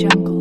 jungle.